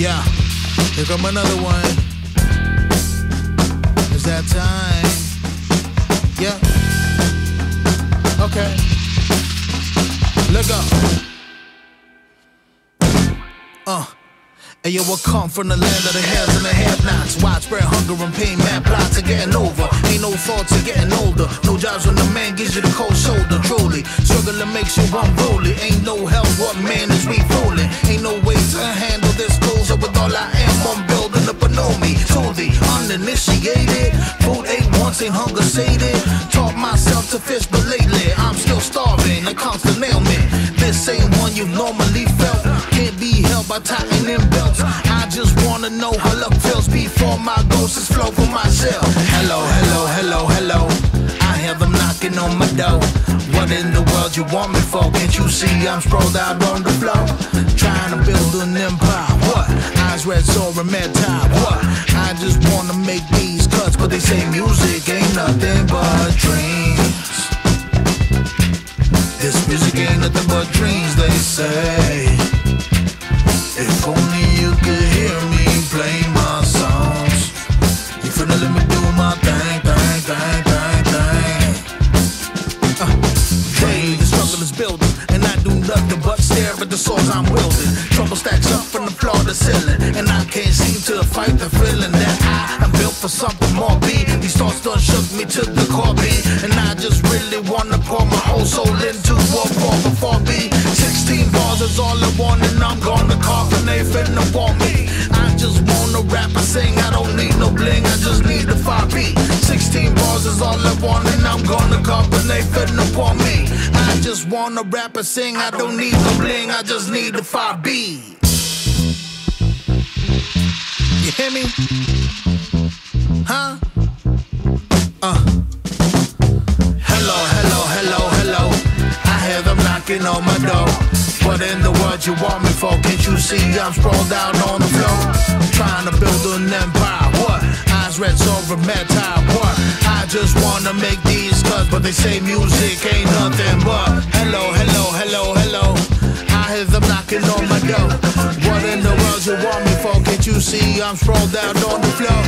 Yeah, here come another one. It's that time. Yeah. Okay. Let go. Uh. Hey yo, I come from the land of the haves and the have-nots. Widespread hunger and pain, mad plots are getting over. Ain't no thoughts of getting older. No jobs when the man gives you the cold shoulder. Truly, struggling makes you unruly. Ain't no help, what man all I am. I'm building up an me to the uninitiated. Food ate once, ain't hunger sated. Taught myself to fish, but lately I'm still starving. A constant ailment. This ain't one you've normally felt. Can't be held by tightening belts. I just wanna know how luck feels before my ghosts flow for myself. Hello, hello, hello, hello. I hear them knocking on my door. You want me for? Can't you see I'm sprawled out on the floor? Trying to build an empire. What? Eyes red, soaring, mad time. What? I just wanna make these cuts, but they say music ain't nothing but dreams. This music ain't nothing but dreams, they say. But the swords I'm wielding. Trouble stacks up from the floor to ceiling, and I can't seem to fight the feeling that I am built for something more. Beat these thoughts done shook me to the core, B, and I just really wanna pour my whole soul into a war for before B. 16 bars is all I want, and I'm gonna cough, and they finna want me. I just wanna rap and sing, I don't need no bling, I just need the 5 beat. 16 bars is all I want, and I'm gonna cough, and they finna want me. Wanna rap and sing, I don't need no bling, I just need the 5 beat. You hear me? Huh? Uh. Hello, hello, hello, hello. I hear them knocking on my door. What in the world you want me for? Can't you see I'm sprawled out on the floor? Trying to build an empire. What? Eyes red, mad time. What? I just wanna make these cuts, but they say music ain't nothing door. What in the world you want me for? Can't you see I'm sprawled out on the floor?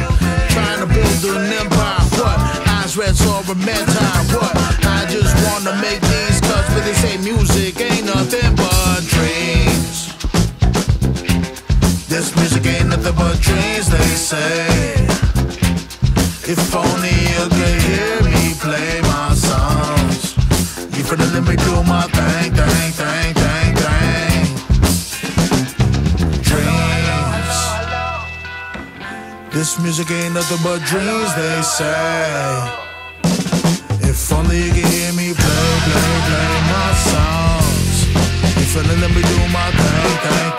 Trying to build an empire. What? Eyes red, so mad time. What? I just wanna make these cuts, but they say music ain't nothing but dreams. This music ain't nothing but dreams, they say. If only you could hear me play my songs. You finna let me do my thing, thing, This music ain't nothing but dreams, they say. If only you could hear me play, play, play my songs. You finna let me do my thing, thing,